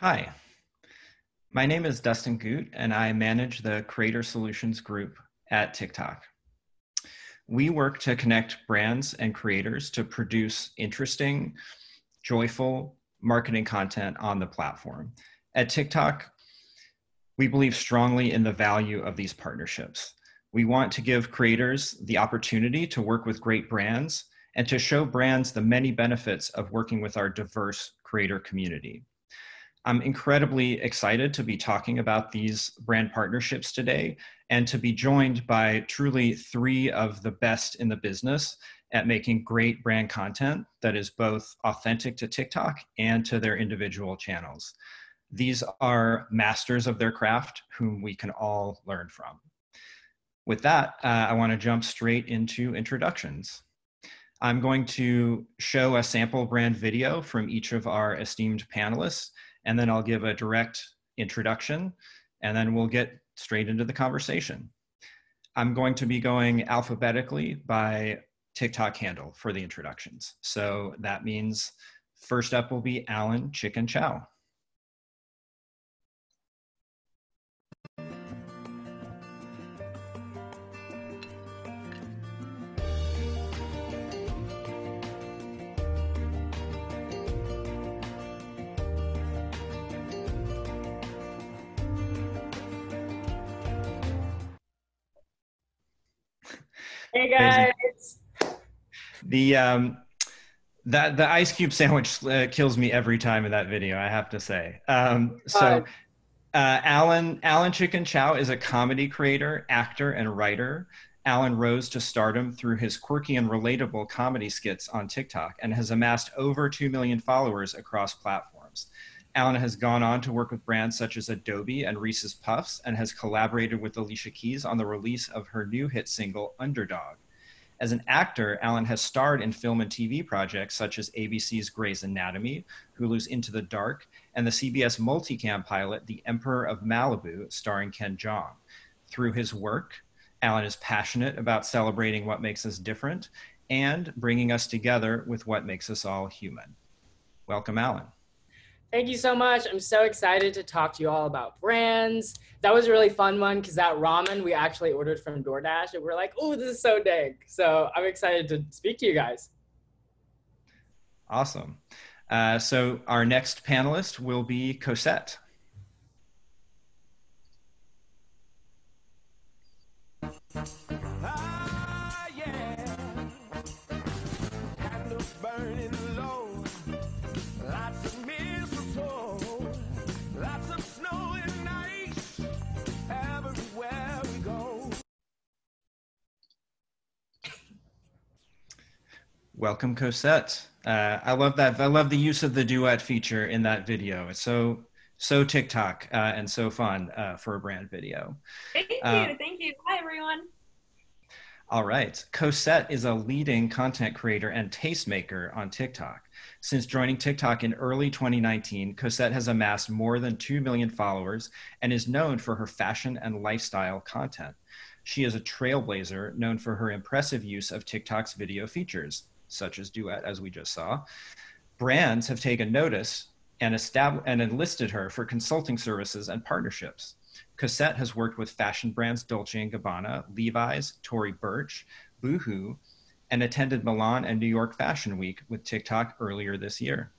Hi, my name is Dustin Goot, and I manage the Creator Solutions Group at TikTok. We work to connect brands and creators to produce interesting, joyful marketing content on the platform. At TikTok, we believe strongly in the value of these partnerships. We want to give creators the opportunity to work with great brands and to show brands the many benefits of working with our diverse creator community. I'm incredibly excited to be talking about these brand partnerships today and to be joined by truly three of the best in the business at making great brand content that is both authentic to TikTok and to their individual channels. These are masters of their craft whom we can all learn from. With that, uh, I want to jump straight into introductions. I'm going to show a sample brand video from each of our esteemed panelists and then I'll give a direct introduction, and then we'll get straight into the conversation. I'm going to be going alphabetically by TikTok handle for the introductions. So that means first up will be Alan Chikin Chow. Hey guys. The um, that the ice cube sandwich uh, kills me every time in that video. I have to say. Um, so, uh, Alan Alan Chikin Chow is a comedy creator, actor, and writer. Alan rose to stardom through his quirky and relatable comedy skits on TikTok and has amassed over 2 million followers across platforms. Alan has gone on to work with brands such as Adobe and Reese's Puffs and has collaborated with Alicia Keys on the release of her new hit single, Underdog. As an actor, Alan has starred in film and TV projects such as ABC's Grey's Anatomy, Hulu's Into the Dark, and the CBS multicam pilot, The Emperor of Malibu, starring Ken Jeong. Through his work, Alan is passionate about celebrating what makes us different and bringing us together with what makes us all human. Welcome, Alan. Thank you so much. I'm so excited to talk to you all about brands. That was a really fun one because that ramen we actually ordered from DoorDash and we're like, oh, this is so dank. So I'm excited to speak to you guys. Awesome. Uh, so our next panelist will be Cosette. Welcome, Cosette. Uh, I love that. I love the use of the duet feature in that video. It's so so TikTok uh, and so fun uh, for a brand video. Thank you. Uh, Thank you. Hi, everyone. All right. Cosette is a leading content creator and tastemaker on TikTok. Since joining TikTok in early 2019, Cosette has amassed more than 2 million followers and is known for her fashion and lifestyle content. She is a trailblazer known for her impressive use of TikTok's video features such as Duet, as we just saw, brands have taken notice and, estab- and enlisted her for consulting services and partnerships. Cosette has worked with fashion brands Dolce & Gabbana, Levi's, Tory Burch, Boohoo, and attended Milan and New York Fashion Week with TikTok earlier this year.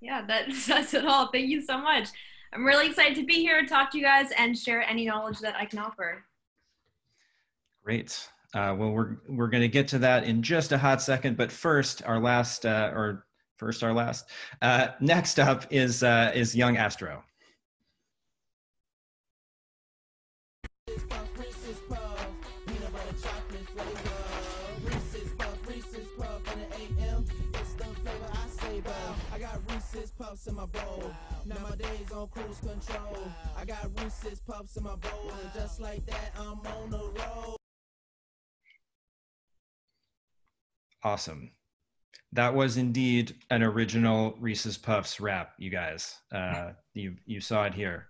Yeah, that says it all. Thank you so much. I'm really excited to be here, talk to you guys, and share any knowledge that I can offer. Great. Uh, well, we're we're going to get to that in just a hot second, but first, our last uh, or first our last. Uh, next up is uh, is Yung Astroo. in my bowl. On cruise control. I got Reese's puffs in my bowl. And just like that, I'm on the road. Awesome. That was indeed an original Reese's Puffs rap, you guys. Uh, you you saw it here.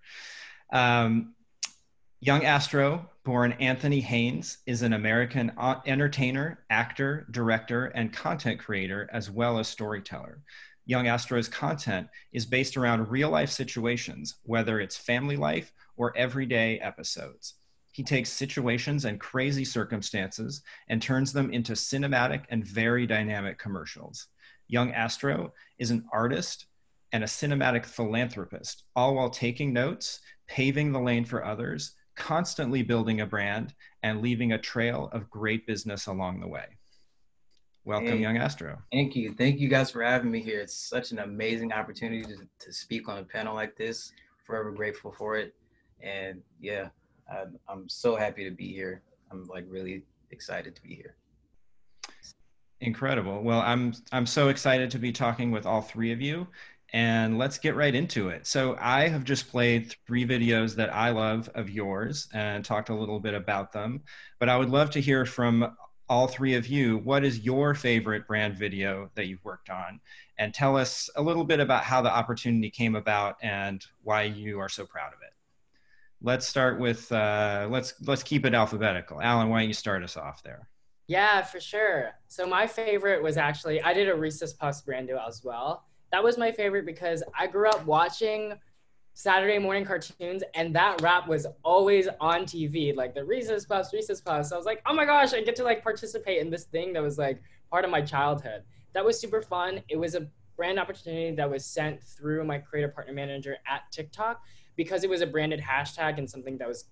Um, Yung Astroo, born Anthony Haynes, is an American entertainer, actor, director, and content creator, as well as storyteller. Yung Astroo's content is based around real life situations, whether it's family life or everyday episodes. He takes situations and crazy circumstances and turns them into cinematic and very dynamic commercials. Yung Astroo is an artist and a cinematic philanthropist, all while taking notes, paving the lane for others, constantly building a brand, and leaving a trail of great business along the way. Welcome, hey, Yung Astroo. Thank you. Thank you guys for having me here. It's such an amazing opportunity to, to speak on a panel like this. Forever grateful for it. And yeah, I'm, I'm so happy to be here. I'm like really excited to be here. Incredible. Well, I'm I'm so excited to be talking with all three of you and let's get right into it. So I have just played three videos that I love of yours and talked a little bit about them, but I would love to hear from all three of you, what is your favorite brand video that you've worked on? And tell us a little bit about how the opportunity came about and why you are so proud of it. Let's start with, uh, let's, let's keep it alphabetical. Alan, why don't you start us off there? Yeah, for sure. So my favorite was actually, I did a Reese's Puffs brand as well that was my favorite because I grew up watching Saturday morning cartoons, and that rap was always on TV, like the Reese's Puffs, Reese's Puffs. So I was like, oh my gosh, I get to like participate in this thing that was like part of my childhood. That was super fun. It was a brand opportunity that was sent through my creative partner manager at TikTok because it was a branded hashtag and something that was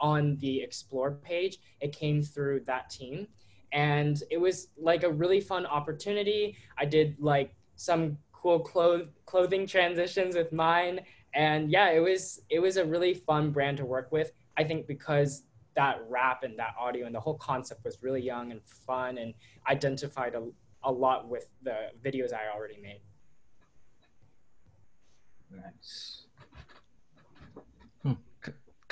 on the explore page. It came through that team. And it was like a really fun opportunity. I did like some cool cloth- clothing transitions with mine and yeah it was it was a really fun brand to work with i think because that rap and that audio and the whole concept was really young and fun and identified a, a lot with the videos i already made nice.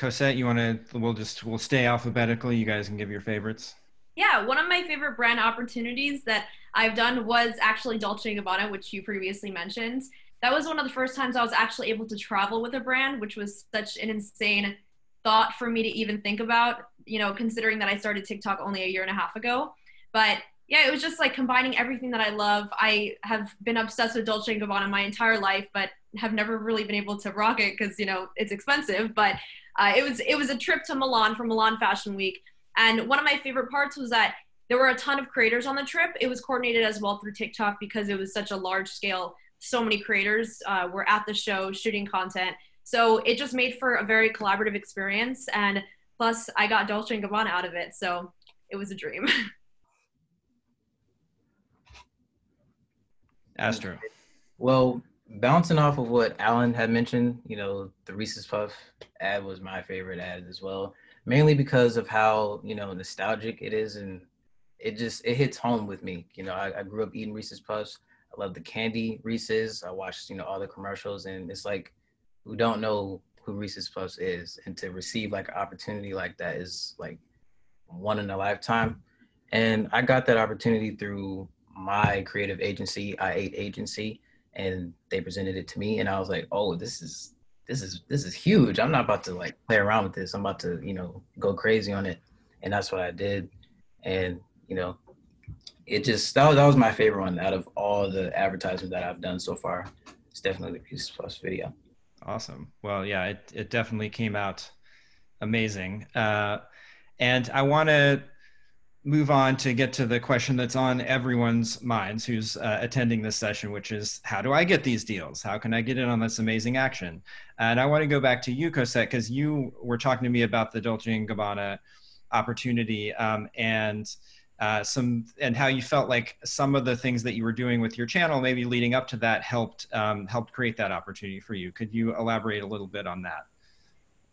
Cosette you want to we'll just we'll stay alphabetical you guys can give your favorites yeah one of my favorite brand opportunities that I've done was actually Dolce & Gabbana, which you previously mentioned. That was one of the first times I was actually able to travel with a brand, which was such an insane thought for me to even think about, you know, considering that I started TikTok only a year and a half ago. But yeah, it was just like combining everything that I love. I have been obsessed with Dolce & Gabbana my entire life, but have never really been able to rock it because, you know, it's expensive. But uh, it was it was a trip to Milan for Milan Fashion Week. And one of my favorite parts was that there were a ton of creators on the trip. It was coordinated as well through TikTok because it was such a large scale. So many creators uh, were at the show shooting content. So it just made for a very collaborative experience. And plus, I got Dolce and Gabbana out of it. So it was a dream. Astroo. Well, bouncing off of what Alan had mentioned, you know, the Reese's Puff ad was my favorite ad as well, mainly because of how, you know, nostalgic it is and it just it hits home with me. You know, I, I grew up eating Reese's Puffs. I love the candy Reese's. I watched you know all the commercials, and it's like who don't know who Reese's Puffs is, and to receive like an opportunity like that is like one in a lifetime. And I got that opportunity through my creative agency, I Ate Agency, and they presented it to me, and I was like, oh, this is this is this is huge. I'm not about to like play around with this. I'm about to you know go crazy on it, and that's what I did. And you know, it just that was, that was my favorite one out of all the advertisements that I've done so far. It's definitely the Reese's Puffs video. Awesome. Well, yeah, it it definitely came out amazing. Uh, and I want to move on to get to the question that's on everyone's minds who's uh, attending this session, which is how do I get these deals? How can I get in on this amazing action? And I want to go back to you, Cosette, because you were talking to me about the Dolce and Gabbana opportunity, um, and uh, some and how you felt like some of the things that you were doing with your channel, maybe leading up to that, helped um, helped create that opportunity for you. Could you elaborate a little bit on that?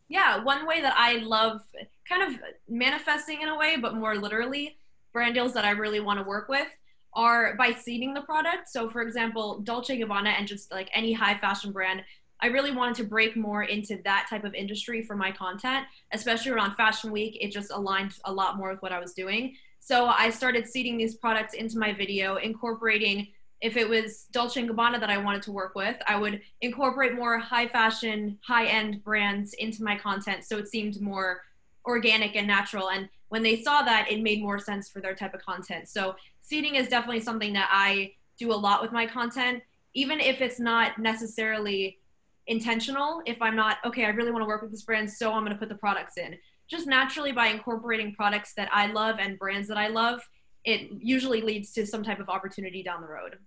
Yeah, one way that I love kind of manifesting in a way, but more literally, brand deals that I really want to work with are by seeding the product. So, for example, Dolce Gabbana and just like any high fashion brand, I really wanted to break more into that type of industry for my content, especially around Fashion Week. It just aligned a lot more with what I was doing. So I started seeding these products into my video, incorporating if it was Dolce & Gabbana that I wanted to work with, I would incorporate more high fashion, high end brands into my content so it seemed more organic and natural. And when they saw that, it made more sense for their type of content. So seeding is definitely something that I do a lot with my content. even if it's not necessarily intentional, if I'm not, okay, I really want to work with this brand, so I'm going to put the products in. Just naturally by incorporating products that I love and brands that I love, it usually leads to some type of opportunity down the road.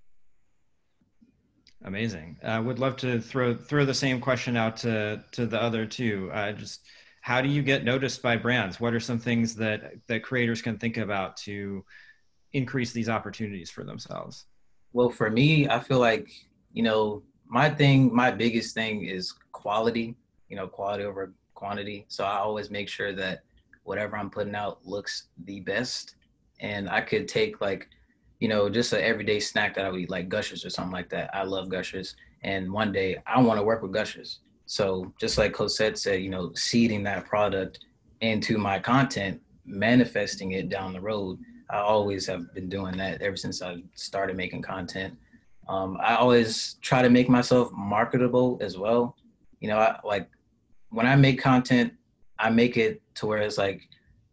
Amazing. I uh, would love to throw throw the same question out to to the other two. Uh, just how do you get noticed by brands? What are some things that that creators can think about to increase these opportunities for themselves? Well, for me, I feel like you know my thing, my biggest thing is quality. You know, quality over quantity. So I always make sure that whatever I'm putting out looks the best. And I could take like you know, just an everyday snack that I would eat, like Gushers or something like that. I love Gushers. And one day I want to work with Gushers. So just like Cosette said, you know, seeding that product into my content, manifesting it down the road. I always have been doing that ever since I started making content. Um, I always try to make myself marketable as well. You know, I, like when I make content, I make it to where it's like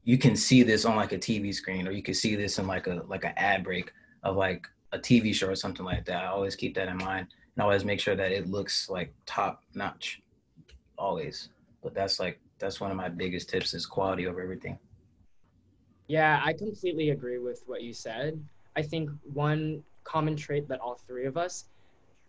you can see this on like a TV screen, or you can see this in like a like an ad break of like a TV show or something like that. I always keep that in mind and always make sure that it looks like top notch, always. But that's like that's one of my biggest tips is quality over everything. Yeah, I completely agree with what you said. I think one common trait that all three of us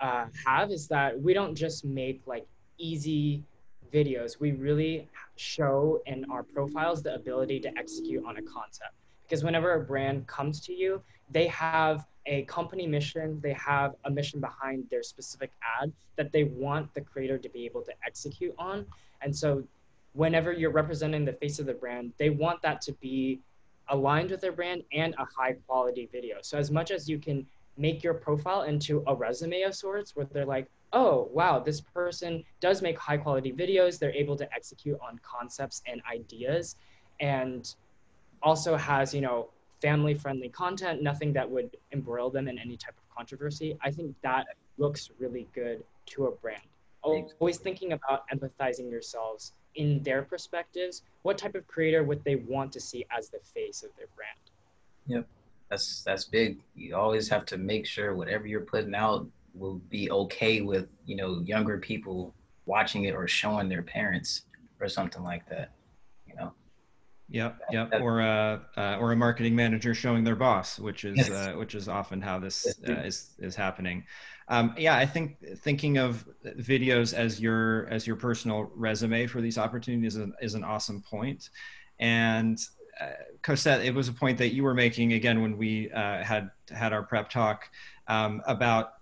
uh, have is that we don't just make like easy videos, we really show in our profiles the ability to execute on a concept. Because whenever a brand comes to you, they have a company mission, they have a mission behind their specific ad that they want the creator to be able to execute on. And so, whenever you're representing the face of the brand, they want that to be aligned with their brand and a high quality video. So, as much as you can make your profile into a resume of sorts where they're like, oh, wow, this person does make high quality videos. They're able to execute on concepts and ideas and also has, you know, family friendly content, nothing that would embroil them in any type of controversy. I think that looks really good to a brand. Always thinking about empathizing yourselves in their perspectives. What type of creator would they want to see as the face of their brand? Yep. That's that's big. You always have to make sure whatever you're putting out will be okay with you know younger people watching it or showing their parents or something like that you know Yep, yep, or a uh, uh, or a marketing manager showing their boss, which is yes. uh, which is often how this uh, is is happening. Um, yeah, I think thinking of videos as your as your personal resume for these opportunities is an, is an awesome point. And uh, Cosette, it was a point that you were making again when we uh, had had our prep talk um, about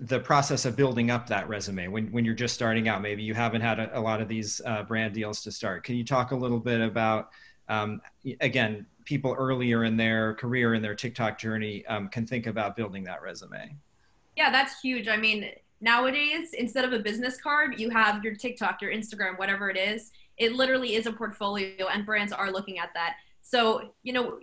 the process of building up that resume when, when you're just starting out maybe you haven't had a, a lot of these uh, brand deals to start. Can you talk a little bit about um, again people earlier in their career in their tiktok journey um, can think about building that resume? Yeah that's huge. I mean nowadays instead of a business card you have your tiktok your instagram whatever it is. It literally is a portfolio and brands are looking at that. So you know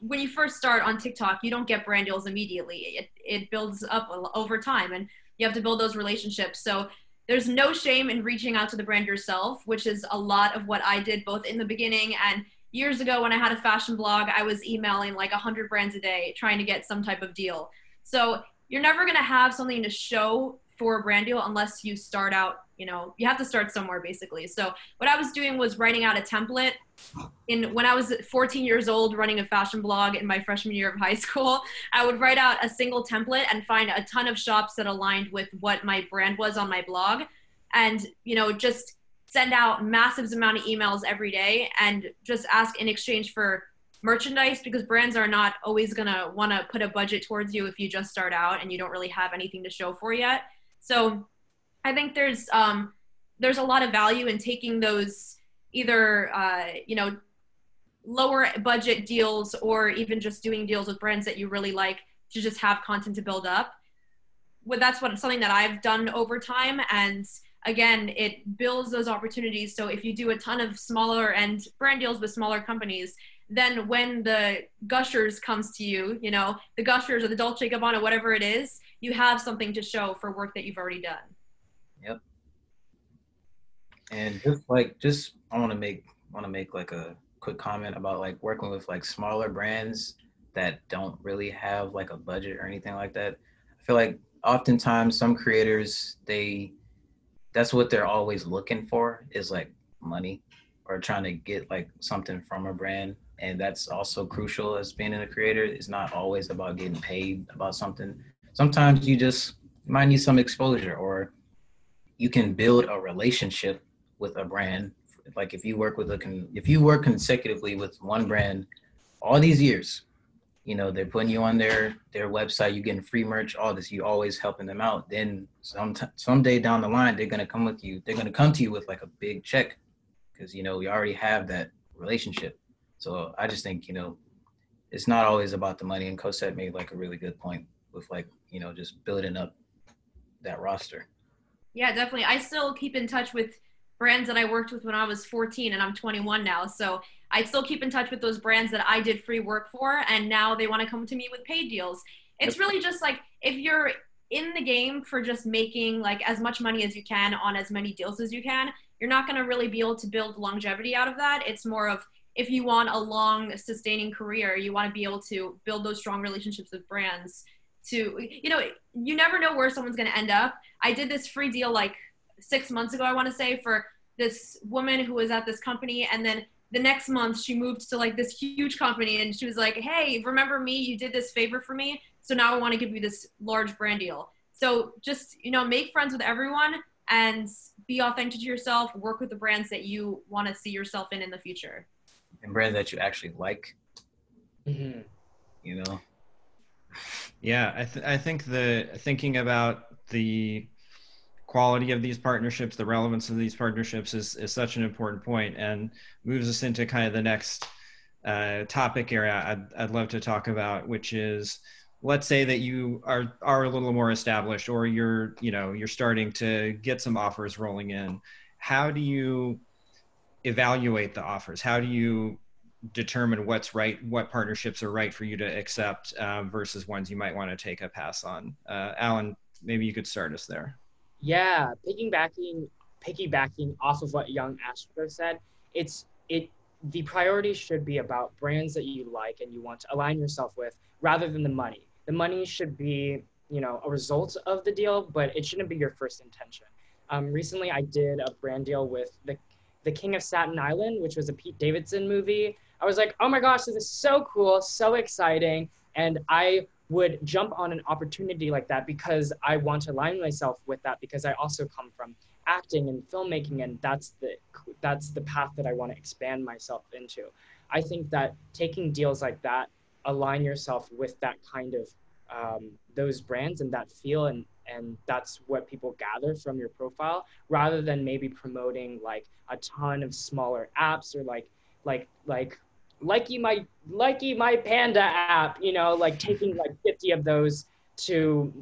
when you first start on TikTok, you don't get brand deals immediately. It, it builds up over time and you have to build those relationships. So there's no shame in reaching out to the brand yourself, which is a lot of what I did both in the beginning and years ago when I had a fashion blog, I was emailing like 100 brands a day trying to get some type of deal. So you're never going to have something to show for a brand deal unless you start out you know you have to start somewhere basically. So what i was doing was writing out a template. In when i was 14 years old running a fashion blog in my freshman year of high school i would write out a single template and find a ton of shops that aligned with what my brand was on my blog. And you know just send out massive amount of emails every day and just ask in exchange for merchandise because brands are not always going to want to put a budget towards you if you just start out and you don't really have anything to show for yet so I think there's um, there's a lot of value in taking those either uh, you know lower budget deals or even just doing deals with brands that you really like to just have content to build up. Well, that's what something that I've done over time, and again, it builds those opportunities. So if you do a ton of smaller and brand deals with smaller companies, then when the gushers comes to you, you know, the gushers or the Dolce Gabbana, whatever it is, you have something to show for work that you've already done. Yep. And just like just I want to make want to make like a quick comment about like working with like smaller brands that don't really have like a budget or anything like that. I feel like oftentimes some creators they that's what they're always looking for is like money or trying to get like something from a brand and that's also crucial as being a creator it's not always about getting paid about something sometimes you just might need some exposure or you can build a relationship with a brand. Like if you work with a con- if you work consecutively with one brand all these years you know they're putting you on their their website you're getting free merch all this you always helping them out. Then some someday down the line they're going to come with you they're going to come to you with like a big check because you know we already have that relationship. So i just think you know it's not always about the money and cosette made like a really good point with like you know just building up that roster yeah definitely i still keep in touch with brands that I worked with when I was 14 and I'm 21 now. So I still keep in touch with those brands that I did free work for and now they want to come to me with paid deals. It's really just like if you're in the game for just making like as much money as you can on as many deals as you can, you're not going to really be able to build longevity out of that. It's more of if you want a long sustaining career, you want to be able to build those strong relationships with brands to you know, you never know where someone's going to end up. I did this free deal like six months ago, I want to say, for this woman who was at this company. And then the next month, she moved to like this huge company and she was like, Hey, remember me? You did this favor for me. So now I want to give you this large brand deal. So just, you know, make friends with everyone and be authentic to yourself, work with the brands that you want to see yourself in in the future. And brands that you actually like. Mm-hmm. You know? Yeah, I, th- I think the thinking about the quality of these partnerships, the relevance of these partnerships is, is such an important point and moves us into kind of the next uh, topic area I'd, I'd love to talk about, which is let's say that you are, are a little more established or you're, you know, you're starting to get some offers rolling in. How do you evaluate the offers? How do you determine what's right, what partnerships are right for you to accept uh, versus ones you might want to take a pass on? Uh, Alan, maybe you could start us there. Yeah, piggybacking piggybacking off of what Yung Astroo said, it's it the priority should be about brands that you like and you want to align yourself with rather than the money. The money should be, you know, a result of the deal, but it shouldn't be your first intention. Um, recently, I did a brand deal with the the King of Staten Island, which was a Pete Davidson movie. I was like, oh my gosh, this is so cool, so exciting, and I would jump on an opportunity like that because I want to align myself with that because I also come from acting and filmmaking and that's the that's the path that I want to expand myself into. I think that taking deals like that align yourself with that kind of um, those brands and that feel and and that's what people gather from your profile rather than maybe promoting like a ton of smaller apps or like like like likey my likey my panda app you know like taking like 50 of those to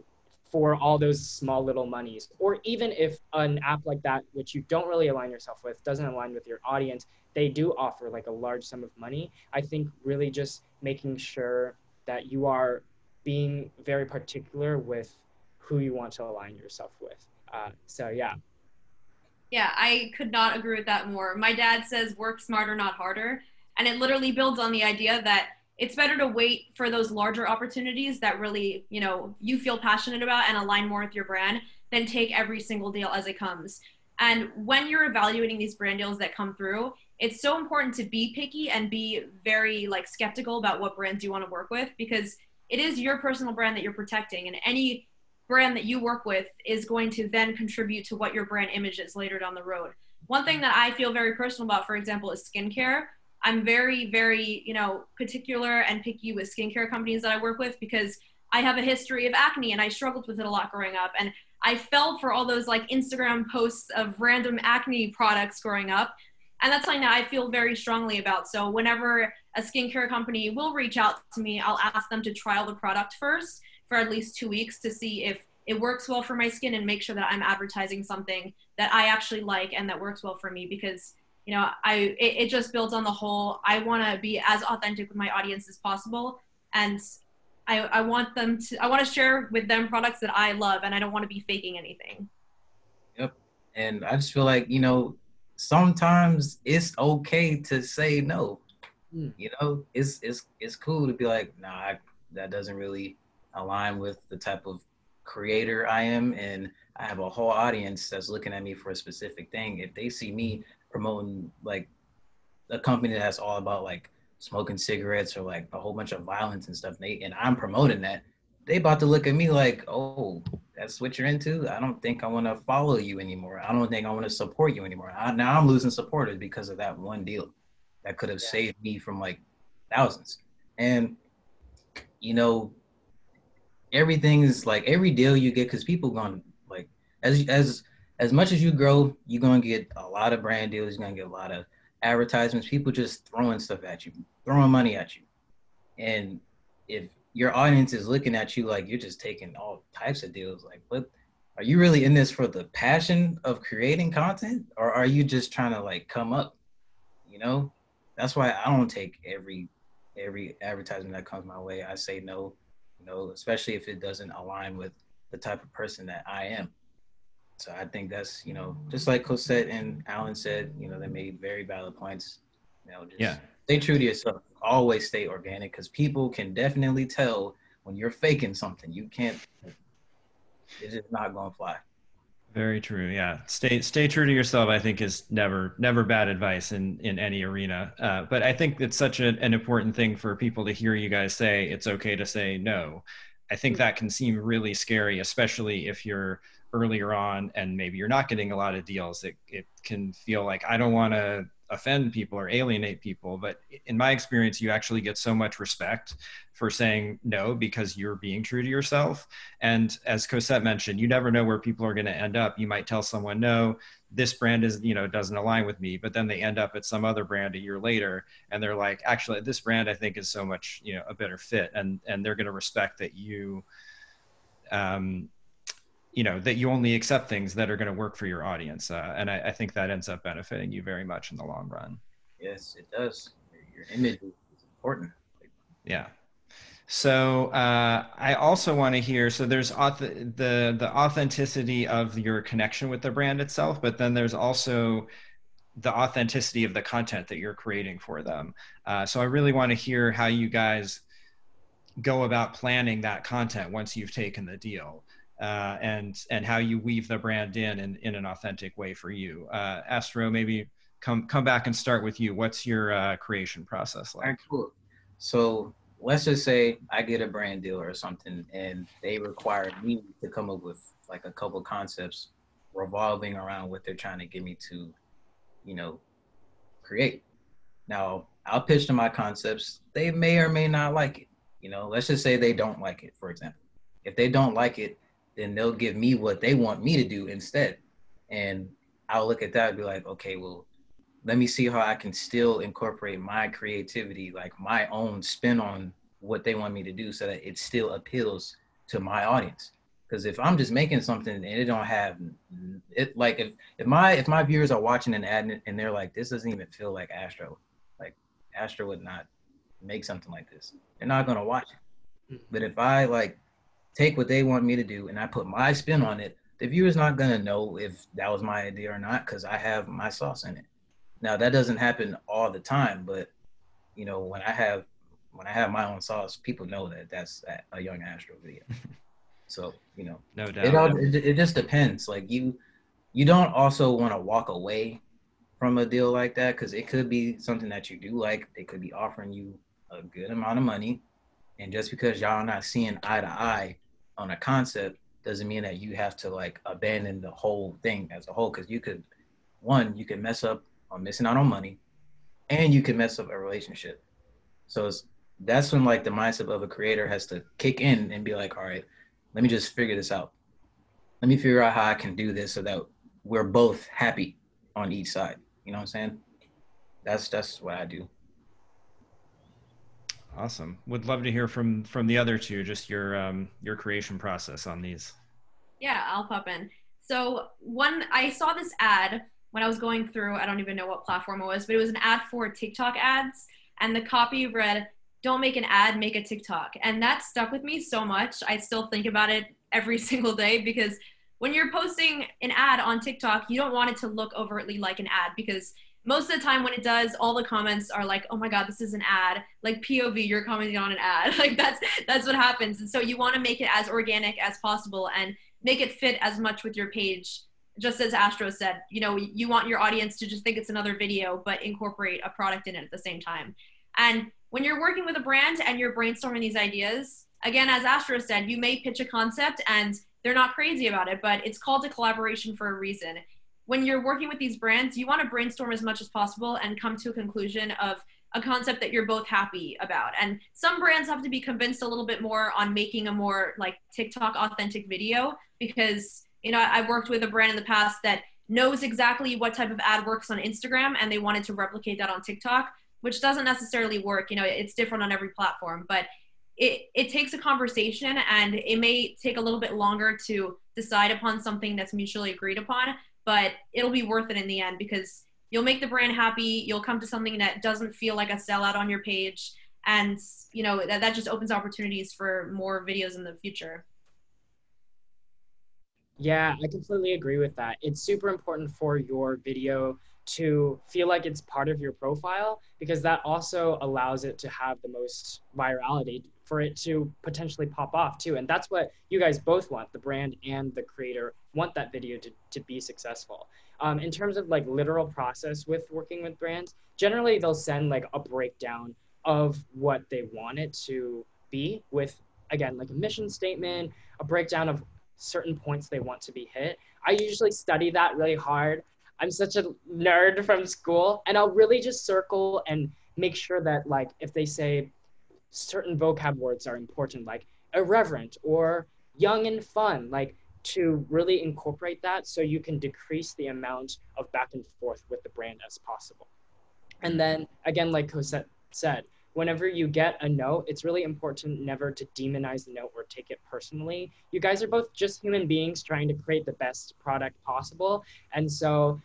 for all those small little monies. Or even if an app like that which you don't really align yourself with doesn't align with your audience they do offer like a large sum of money. I think really just making sure that you are being very particular with who you want to align yourself with. Uh, so yeah. Yeah i could not agree with that more. My dad says work smarter not harder and it literally builds on the idea that it's better to wait for those larger opportunities that really, you know, you feel passionate about and align more with your brand than take every single deal as it comes. And when you're evaluating these brand deals that come through, it's so important to be picky and be very like skeptical about what brands you want to work with because it is your personal brand that you're protecting and any brand that you work with is going to then contribute to what your brand image is later down the road. One thing that I feel very personal about, for example, is skincare. I'm very, very, you know, particular and picky with skincare companies that I work with because I have a history of acne and I struggled with it a lot growing up. And I fell for all those like Instagram posts of random acne products growing up. And that's something that I feel very strongly about. So whenever a skincare company will reach out to me, I'll ask them to trial the product first for at least two weeks to see if it works well for my skin and make sure that I'm advertising something that I actually like and that works well for me because you know i it, it just builds on the whole i want to be as authentic with my audience as possible. And I, I want them to i want to share with them products that i love and i don't want to be faking anything. Yep. And i just feel like you know sometimes it's okay to say no. Mm. you know it's it's it's cool to be like nah I, that doesn't really align with the type of creator I am. And I have a whole audience that's looking at me for a specific thing. If they see me promoting like a company that's all about like smoking cigarettes or like a whole bunch of violence and stuff, and, they, and I'm promoting that, they about to look at me like, oh, that's what you're into. I don't think I want to follow you anymore. I don't think I want to support you anymore. I, now I'm losing supporters because of that one deal that could have yeah. saved me from like thousands. And you know, everything is like every deal you get because people going like as as as much as you grow, you're gonna get a lot of brand deals. You're gonna get a lot of advertisements. People just throwing stuff at you, throwing money at you, and if your audience is looking at you like you're just taking all types of deals. Like, what are you really in this for the passion of creating content, or are you just trying to like come up? You know, that's why I don't take every every advertisement that comes my way. I say no, you know, especially if it doesn't align with the type of person that I am. So I think that's you know just like Cosette and Alan said, you know, they made very valid points. You know, just yeah. stay true to yourself always stay organic because people can definitely tell when you're faking something. You can't. It's just not going to fly. Very true. Yeah, stay stay true to yourself. I think is never never bad advice in in any arena. Uh, but I think it's such a, an important thing for people to hear you guys say it's okay to say no. I think that can seem really scary, especially if you're earlier on and maybe you're not getting a lot of deals. It it can feel like I don't want to offend people or alienate people but in my experience you actually get so much respect for saying no because you're being true to yourself and as cosette mentioned you never know where people are going to end up you might tell someone no this brand is you know doesn't align with me but then they end up at some other brand a year later and they're like actually this brand i think is so much you know a better fit and and they're going to respect that you um you know that you only accept things that are going to work for your audience uh, and I, I, think that ends up benefiting you very much in the long run. Yes it does. Your image is important. Yeah. So uh, i also want to hear so there's auth- the the authenticity of your connection with the brand itself but then there's also the authenticity of the content that you're creating for them. Uh, so i really want to hear how you guys go about planning that content once you've taken the deal uh, and and how you weave the brand in in, in an authentic way for you. Uh, Astroo, maybe come come back and start with you. What's your uh, creation process like? Right, cool. So let's just say I get a brand deal or something, and they require me to come up with like a couple concepts revolving around what they're trying to get me to, you know, create. Now I'll pitch them my concepts. They may or may not like it. You know, let's just say they don't like it, for example. If they don't like it, then they'll give me what they want me to do instead. And I'll look at that and be like, okay, well, let me see how I can still incorporate my creativity, like my own spin on what they want me to do so that it still appeals to my audience. Because if I'm just making something and it don't have it, like if, if my if my viewers are watching an ad and they're like, this doesn't even feel like Astroo, like Astroo would not make something like this. They're not gonna watch it. Mm-hmm. But if I like take what they want me to do and I put my spin on it, the viewer's not gonna know if that was my idea or not because I have my sauce in it. Now that doesn't happen all the time, but you know when I have when I have my own sauce, people know that that's a Yung Astroo video. so you know, no doubt. It, all, it, it just depends. Like you, you don't also want to walk away from a deal like that because it could be something that you do like. They could be offering you a good amount of money, and just because y'all not seeing eye to eye on a concept doesn't mean that you have to like abandon the whole thing as a whole because you could one you could mess up on missing out on money and you could mess up a relationship. So that's when like the mindset of a creator has to kick in and be like all right let me just figure this out. Let me figure out how i can do this so that we're both happy on each side. You know what i'm saying? That's that's what i do Awesome. Would love to hear from from the other two, just your um, your creation process on these. Yeah, I'll pop in. So one, I saw this ad when I was going through. I don't even know what platform it was, but it was an ad for TikTok ads, and the copy read, "Don't make an ad, make a TikTok," and that stuck with me so much. I still think about it every single day because when you're posting an ad on TikTok, you don't want it to look overtly like an ad because most of the time when it does, all the comments are like, "Oh my god, this is an ad." Like POV, you're commenting on an ad. like that's that's what happens. And so you want to make it as organic as possible and make it fit as much with your page. Just as Astroo said, you know, you want your audience to just think it's another video, but incorporate a product in it at the same time. And when you're working with a brand and you're brainstorming these ideas, again, as Astroo said, you may pitch a concept and they're not crazy about it, but it's called a collaboration for a reason. When you're working with these brands, you want to brainstorm as much as possible and come to a conclusion of a concept that you're both happy about. And some brands have to be convinced a little bit more on making a more like TikTok authentic video because, you know, I've worked with a brand in the past that knows exactly what type of ad works on Instagram and they wanted to replicate that on TikTok which doesn't necessarily work. You know, it's different on every platform, but it, it takes a conversation and it may take a little bit longer to decide upon something that's mutually agreed upon, but it'll be worth it in the end because you'll make the brand happy. You'll come to something that doesn't feel like a sellout on your page. And, you know, that, that just opens opportunities for more videos in the future. Yeah, I completely agree with that. It's super important for your video to feel like it's part of your profile because that also allows it to have the most virality for it to potentially pop off too. And that's what you guys both want the brand and the creator want that video to, to be successful. Um, in terms of like literal process with working with brands, generally they'll send like a breakdown of what they want it to be with, again, like a mission statement, a breakdown of certain points they want to be hit. I usually study that really hard I'm such a nerd from school, and I'll really just circle and make sure that like if they say certain vocab words are important, like irreverent or young and fun, like to really incorporate that so you can decrease the amount of back and forth with the brand as possible. And then again, like Cosette said, whenever you get a note, it's really important never to demonize the note or take it personally. You guys are both just human beings trying to create the best product possible. And so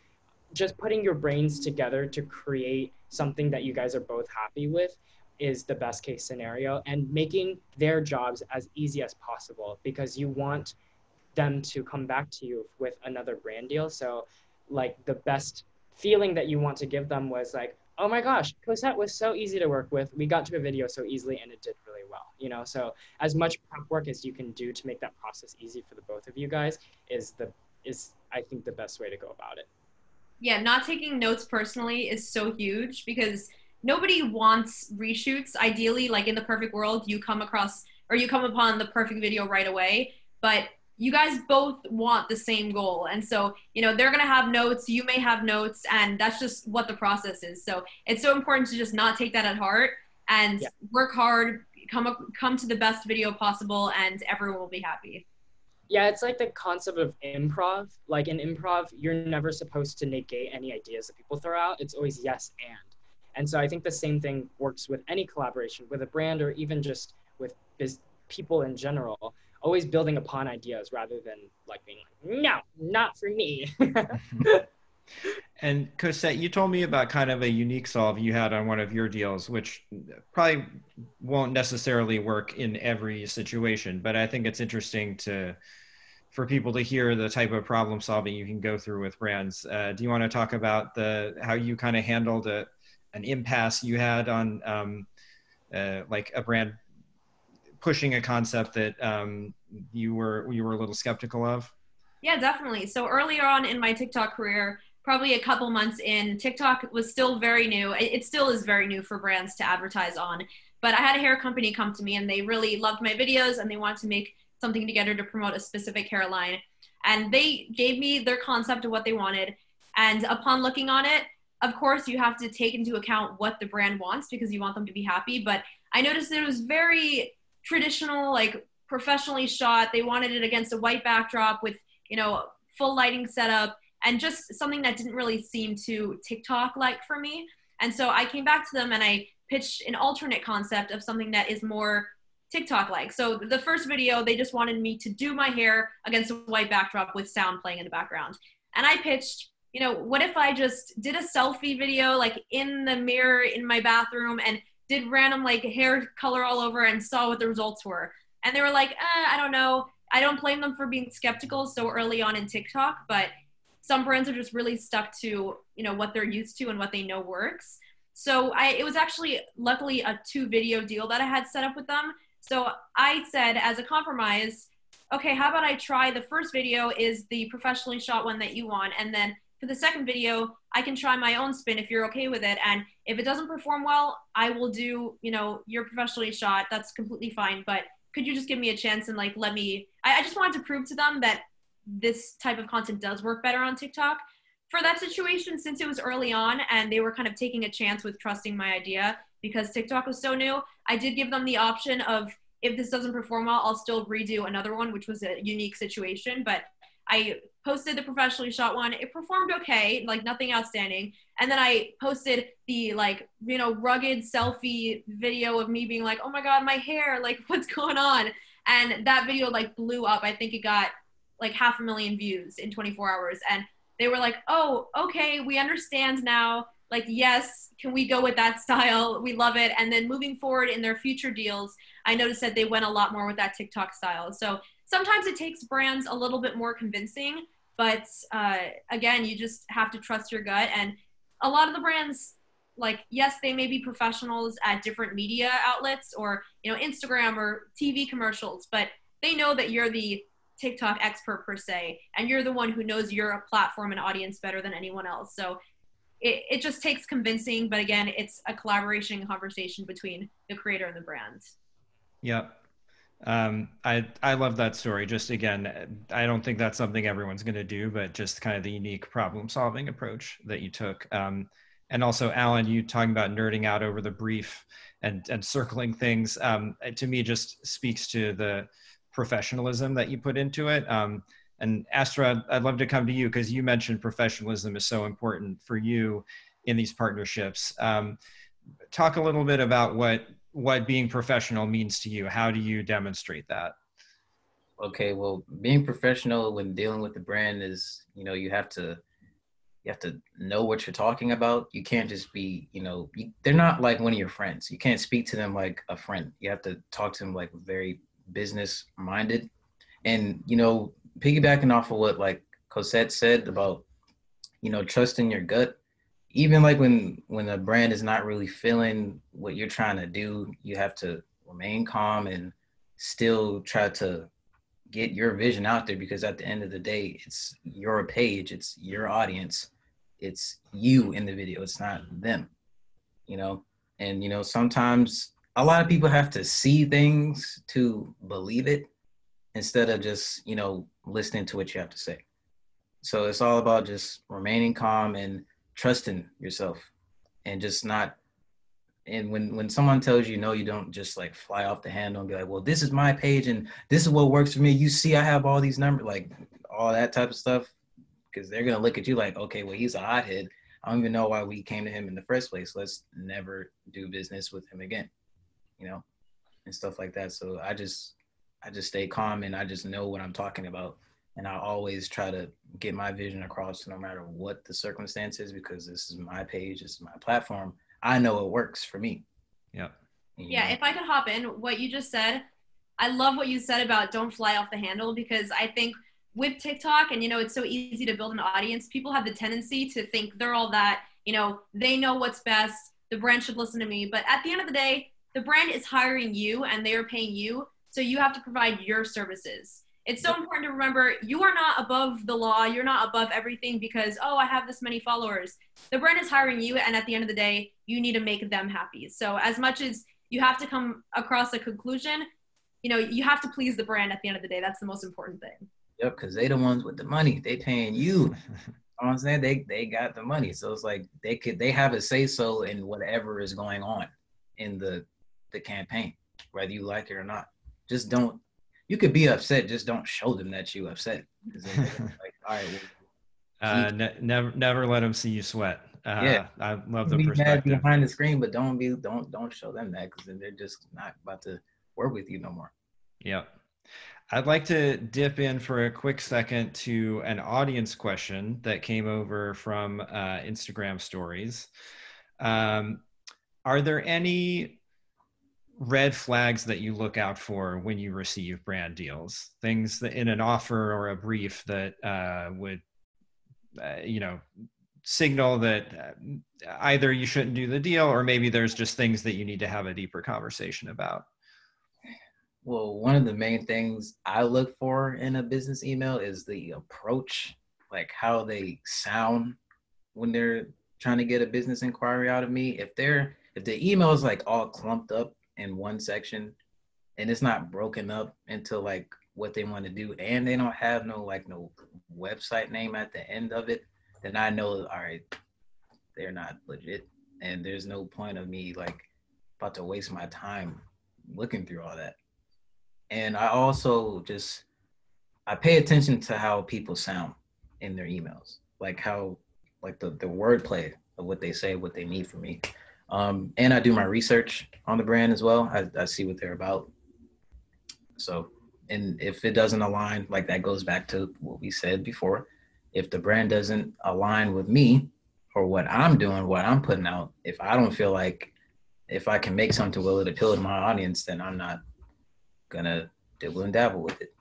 just putting your brains together to create something that you guys are both happy with is the best case scenario and making their jobs as easy as possible because you want them to come back to you with another brand deal. So like the best feeling that you want to give them was like, oh my gosh, Cosette was so easy to work with. We got to a video so easily and it did really well, you know? So as much prep work as you can do to make that process easy for the both of you guys is the, is I think the best way to go about it. Yeah, not taking notes personally is so huge because nobody wants reshoots. Ideally, like in the perfect world, you come across or you come upon the perfect video right away, but you guys both want the same goal. And so, you know, they're going to have notes, you may have notes, and that's just what the process is. So, it's so important to just not take that at heart and yeah. work hard, come up, come to the best video possible and everyone will be happy. Yeah, it's like the concept of improv. Like in improv, you're never supposed to negate any ideas that people throw out. It's always yes and. And so I think the same thing works with any collaboration with a brand or even just with biz- people in general always building upon ideas rather than like being like, no, not for me. and Cosette, you told me about kind of a unique solve you had on one of your deals, which probably won't necessarily work in every situation, but I think it's interesting to for people to hear the type of problem solving you can go through with brands. Uh, do you want to talk about the how you kind of handled a, an impasse you had on um, uh, like a brand pushing a concept that um, you were you were a little skeptical of? Yeah, definitely. So earlier on in my TikTok career, probably a couple months in, TikTok was still very new. It still is very new for brands to advertise on. But I had a hair company come to me and they really loved my videos and they wanted to make something together to promote a specific hairline. And they gave me their concept of what they wanted. And upon looking on it, of course, you have to take into account what the brand wants because you want them to be happy. But I noticed that it was very traditional, like professionally shot. They wanted it against a white backdrop with, you know, full lighting setup and just something that didn't really seem too TikTok like for me. And so I came back to them and I pitched an alternate concept of something that is more TikTok like. So the first video, they just wanted me to do my hair against a white backdrop with sound playing in the background. And I pitched, you know, what if I just did a selfie video like in the mirror in my bathroom and did random like hair color all over and saw what the results were. And they were like, eh, I don't know. I don't blame them for being skeptical so early on in TikTok, but some brands are just really stuck to you know what they're used to and what they know works so I, it was actually luckily a two video deal that I had set up with them. So I said, as a compromise, okay, how about I try the first video is the professionally shot one that you want, and then for the second video, I can try my own spin if you're okay with it. And if it doesn't perform well, I will do, you know, your professionally shot. That's completely fine. But could you just give me a chance and like let me? I, I just wanted to prove to them that this type of content does work better on TikTok for that situation, since it was early on and they were kind of taking a chance with trusting my idea because TikTok was so new, I did give them the option of if this doesn't perform well, I'll still redo another one, which was a unique situation. But I posted the professionally shot one. It performed okay, like nothing outstanding. And then I posted the like, you know, rugged selfie video of me being like, oh my God, my hair, like what's going on? And that video like blew up. I think it got like half a million views in 24 hours. And they were like, oh, okay, we understand now. Like, yes, can we go with that style? We love it. And then moving forward in their future deals, I noticed that they went a lot more with that TikTok style. So sometimes it takes brands a little bit more convincing, but uh, again, you just have to trust your gut. And a lot of the brands, like, yes, they may be professionals at different media outlets or, you know, Instagram or TV commercials, but they know that you're the TikTok expert per se, and you're the one who knows your platform and audience better than anyone else. So it, it just takes convincing, but again, it's a collaboration conversation between the creator and the brand. Yep. Um, I I love that story. Just again, I don't think that's something everyone's going to do, but just kind of the unique problem solving approach that you took. Um, and also, Alan, you talking about nerding out over the brief and and circling things um, to me just speaks to the professionalism that you put into it. Um, and Astroo, I'd love to come to you because you mentioned professionalism is so important for you in these partnerships. Um, talk a little bit about what what being professional means to you. How do you demonstrate that? Okay, well, being professional when dealing with the brand is, you know, you have to you have to know what you're talking about. You can't just be, you know, you, they're not like one of your friends. You can't speak to them like a friend. You have to talk to them like very business minded. And, you know, piggybacking off of what like Cosette said about, you know, trusting your gut, even like when when a brand is not really feeling what you're trying to do, you have to remain calm and still try to get your vision out there because at the end of the day, it's your page, it's your audience, it's you in the video, it's not them, you know. And you know, sometimes a lot of people have to see things to believe it instead of just you know listening to what you have to say so it's all about just remaining calm and trusting yourself and just not and when when someone tells you no you don't just like fly off the handle and be like well this is my page and this is what works for me you see i have all these numbers like all that type of stuff because they're gonna look at you like okay well he's a hothead i don't even know why we came to him in the first place let's never do business with him again you know, and stuff like that. So I just I just stay calm and I just know what I'm talking about. And I always try to get my vision across no matter what the circumstances because this is my page, this is my platform. I know it works for me. Yeah. Yeah, if I could hop in, what you just said, I love what you said about don't fly off the handle because I think with TikTok and you know it's so easy to build an audience, people have the tendency to think they're all that, you know, they know what's best, the brand should listen to me, but at the end of the day, the brand is hiring you and they are paying you. So you have to provide your services. It's so important to remember you are not above the law. You're not above everything because, oh, I have this many followers. The brand is hiring you. And at the end of the day, you need to make them happy. So as much as you have to come across a conclusion, you know, you have to please the brand at the end of the day. That's the most important thing. Yep, because they the ones with the money. They paying you. I'm saying they they got the money, so it's like they could they have a say so in whatever is going on in the the campaign, whether you like it or not. Just don't. You could be upset. Just don't show them that you upset. like, all right. Well, uh, ne- never, never let them see you sweat. Uh, yeah, I love the be perspective. Behind the screen, but don't be, don't, don't show them that because then they're just not about to work with you no more. Yep. I'd like to dip in for a quick second to an audience question that came over from uh, Instagram stories. Um, are there any red flags that you look out for when you receive brand deals things that in an offer or a brief that uh, would uh, you know signal that uh, either you shouldn't do the deal or maybe there's just things that you need to have a deeper conversation about. Well one of the main things i look for in a business email is the approach like how they sound when they're trying to get a business inquiry out of me. If they're if the email is like all clumped up in one section and it's not broken up into like what they want to do and they don't have no like no website name at the end of it then I know, all right, they're not legit. And there's no point of me like about to waste my time looking through all that. And I also just I pay attention to how people sound in their emails, like how like the the wordplay of what they say, what they need from me. Um, and I do my research on the brand as well. I, I see what they're about. So, and if it doesn't align, like that goes back to what we said before if the brand doesn't align with me or what I'm doing, what I'm putting out, if I don't feel like if I can make something will it appeal to my audience, then I'm not gonna dibble and dabble with it.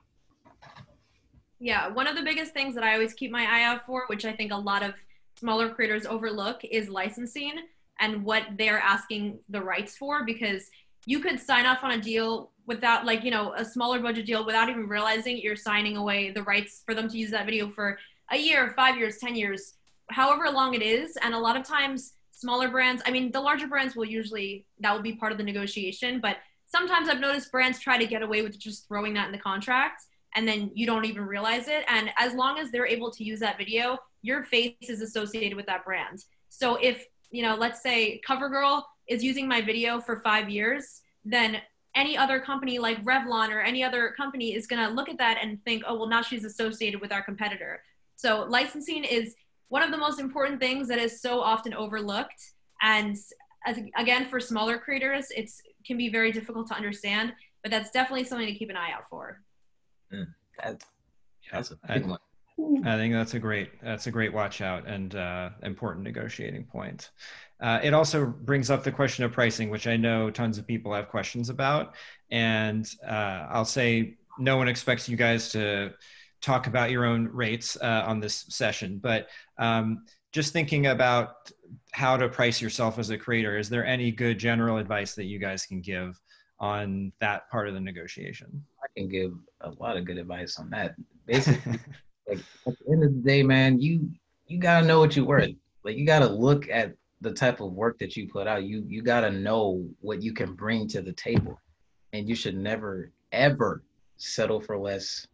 Yeah, one of the biggest things that I always keep my eye out for, which I think a lot of smaller creators overlook, is licensing and what they're asking the rights for because you could sign off on a deal without like you know a smaller budget deal without even realizing you're signing away the rights for them to use that video for a year, five years, 10 years, however long it is. And a lot of times, smaller brands, I mean, the larger brands will usually, that will be part of the negotiation. But sometimes I've noticed brands try to get away with just throwing that in the contract and then you don't even realize it. And as long as they're able to use that video, your face is associated with that brand. So if, you know, let's say CoverGirl is using my video for five years, then any other company like Revlon or any other company is going to look at that and think, oh, well, now she's associated with our competitor. So licensing is one of the most important things that is so often overlooked. And as, again, for smaller creators, it can be very difficult to understand, but that's definitely something to keep an eye out for. Mm, that's, that's a big I, one. I think that's a great that's a great watch out and uh, important negotiating point. Uh, it also brings up the question of pricing, which I know tons of people have questions about, and uh, I'll say no one expects you guys to talk about your own rates uh, on this session, but um, just thinking about how to price yourself as a creator, is there any good general advice that you guys can give on that part of the negotiation? I can give a lot of good advice on that. Basically, like at the end of the day, man, you you gotta know what you're worth. Like you gotta look at the type of work that you put out. You you gotta know what you can bring to the table, and you should never ever settle for less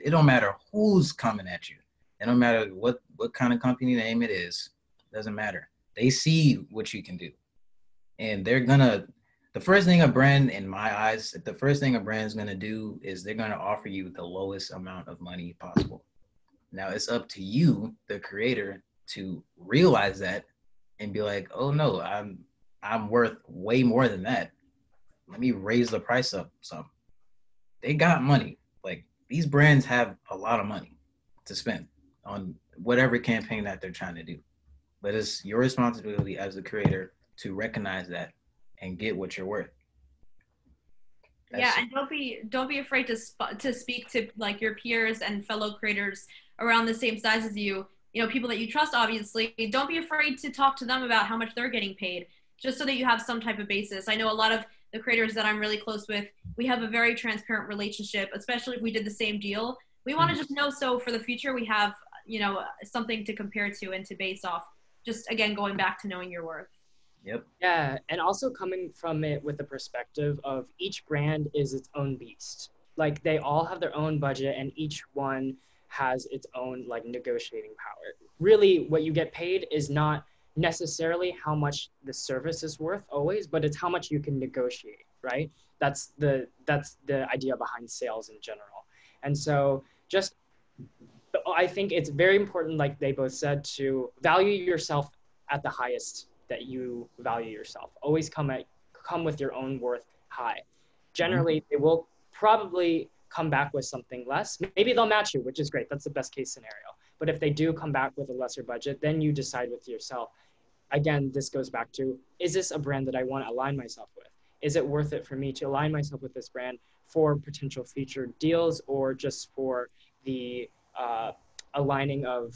it don't matter who's coming at you. It don't matter what what kind of company name it is. Doesn't matter. They see what you can do, and they're gonna. The first thing a brand, in my eyes, the first thing a brand is gonna do is they're gonna offer you the lowest amount of money possible. Now it's up to you, the creator, to realize that and be like, oh no, I'm I'm worth way more than that. Let me raise the price up some. They got money Like these brands have a lot of money to spend on whatever campaign that they're trying to do. But it's your responsibility as a creator to recognize that and get what you're worth. That's yeah, and don't be don't be afraid to sp- to speak to like your peers and fellow creators around the same size as you. You know, people that you trust. Obviously, don't be afraid to talk to them about how much they're getting paid, just so that you have some type of basis. I know a lot of the creators that I'm really close with, we have a very transparent relationship, especially if we did the same deal. We want to mm-hmm. just know so for the future we have, you know, something to compare to and to base off. Just again, going back to knowing your worth. Yep. Yeah, and also coming from it with the perspective of each brand is its own beast. Like they all have their own budget, and each one has its own like negotiating power. Really, what you get paid is not necessarily how much the service is worth always, but it's how much you can negotiate, right? That's the that's the idea behind sales in general. And so just I think it's very important, like they both said, to value yourself at the highest that you value yourself. Always come at come with your own worth high. Generally, mm-hmm. they will probably come back with something less. Maybe they'll match you, which is great. That's the best case scenario. But if they do come back with a lesser budget, then you decide with yourself again, this goes back to is this a brand that I want to align myself with? Is it worth it for me to align myself with this brand for potential future deals or just for the uh, aligning of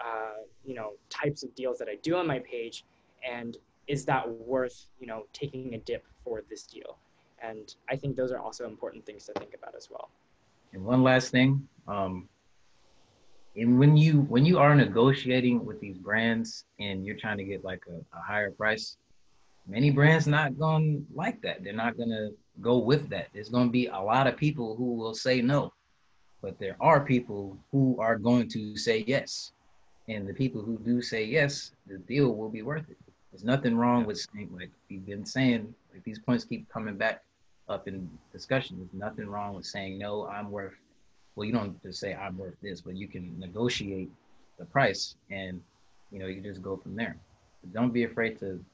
uh, you know, types of deals that I do on my page, and is that worth, you know, taking a dip for this deal? And I think those are also important things to think about as well. And one last thing, um, and when you when you are negotiating with these brands and you're trying to get like a, a higher price, many brands not to like that. They're not going to go with that. There's going to be a lot of people who will say no, but there are people who are going to say yes. And the people who do say yes, the deal will be worth it. There's nothing wrong with saying, like we've been saying, like these points keep coming back up in discussion. There's nothing wrong with saying, no, I'm worth well, you don't just say I'm worth this, but you can negotiate the price and you know, you just go from there. But don't be afraid to,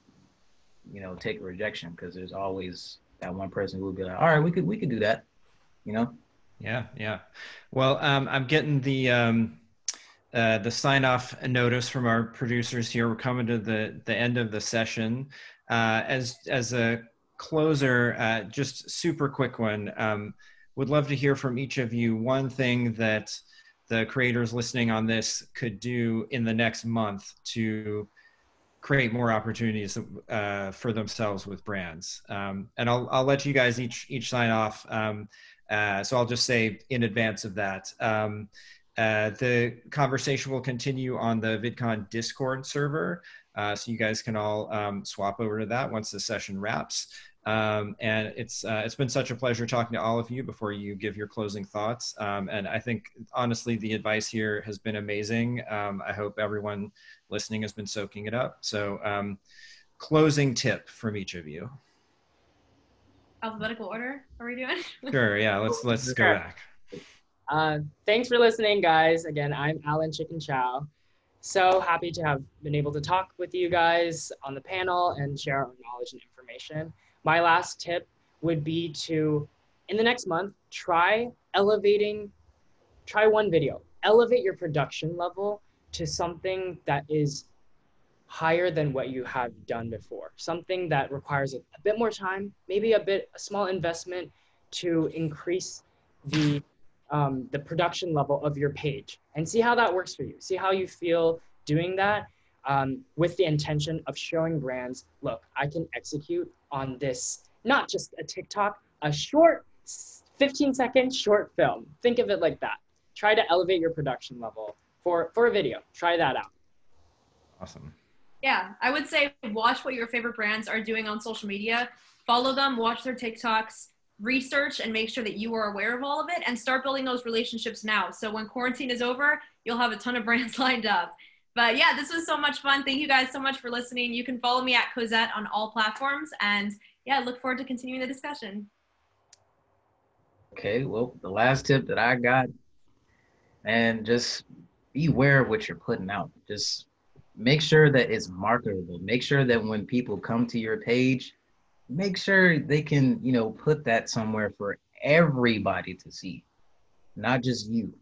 you know, take a rejection because there's always that one person who will be like, all right, we could we could do that, you know? Yeah, yeah. Well, um, I'm getting the um, uh, the sign off notice from our producers here. We're coming to the the end of the session. Uh, as as a closer, uh, just super quick one. Um, would love to hear from each of you one thing that the creators listening on this could do in the next month to create more opportunities uh, for themselves with brands. Um, and I'll, I'll let you guys each, each sign off. Um, uh, so I'll just say in advance of that, um, uh, the conversation will continue on the VidCon Discord server. Uh, so you guys can all um, swap over to that once the session wraps. Um, and it's uh, it's been such a pleasure talking to all of you before you give your closing thoughts. Um, and I think honestly, the advice here has been amazing. Um, I hope everyone listening has been soaking it up. So, um, closing tip from each of you. Alphabetical order? Are we doing? sure. Yeah. Let's let's go back. Uh, thanks for listening, guys. Again, I'm Alan Chikin Chow. So happy to have been able to talk with you guys on the panel and share our knowledge and information my last tip would be to, in the next month, try elevating, try one video, elevate your production level to something that is higher than what you have done before. Something that requires a, a bit more time, maybe a bit, a small investment to increase the um, the production level of your page and see how that works for you. See how you feel doing that um, with the intention of showing brands, look, I can execute on this, not just a TikTok, a short 15 second short film. Think of it like that. Try to elevate your production level for, for a video. Try that out. Awesome. Yeah, I would say watch what your favorite brands are doing on social media. Follow them, watch their TikToks, research and make sure that you are aware of all of it and start building those relationships now. So when quarantine is over, you'll have a ton of brands lined up. But yeah, this was so much fun. Thank you guys so much for listening. You can follow me at Cosette on all platforms. And yeah, look forward to continuing the discussion. Okay, well, the last tip that I got, and just be aware of what you're putting out. Just make sure that it's marketable. Make sure that when people come to your page, make sure they can, you know, put that somewhere for everybody to see, not just you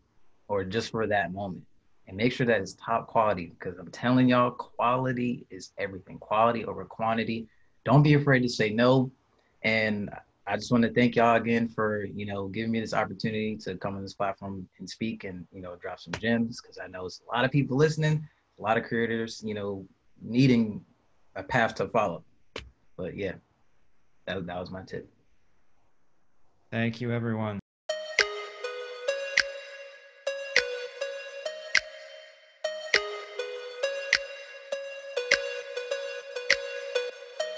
or just for that moment and make sure that it's top quality because I'm telling y'all, quality is everything. Quality over quantity. Don't be afraid to say no. And I just want to thank y'all again for you know giving me this opportunity to come on this platform and speak and you know drop some gems because I know it's a lot of people listening, a lot of creators, you know, needing a path to follow. But yeah, that that was my tip. Thank you, everyone.